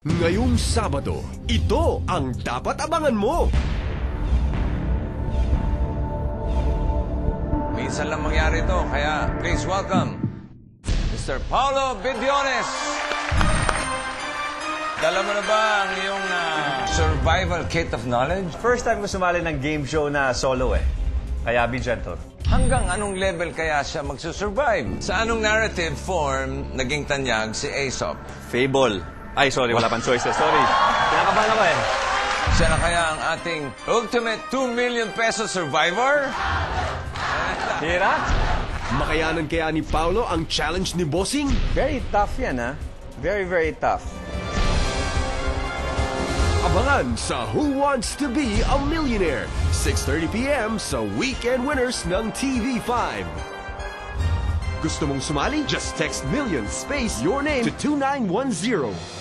Ngayong Sabado, ito ang dapat abangan mo. Minsan lang mangyari ito, kaya please welcome Mr. Paulo Bidiones. Dala mo na ba ang iyong ah, survival kit of knowledge? First time ko sumali ng game show na solo eh. Kaya be gentle. Hanggang anong level kaya siya magsusurvive? Sa anong narrative form naging tanyag si Aesop? Fable. Ay, sorry, wala pang choices. Sorry. Kinakabahan ako eh. Siya na kaya ang ating ultimate 2 million peso survivor? Hirap? Makayanan kaya ni Paulo ang challenge ni Bossing? Very tough yan, ha? Very, very tough. Abangan sa Who Wants to Be a Millionaire? 6.30pm sa Weekend Winners ng TV5. Gusto mong sumali? Just text million space your name to 2910.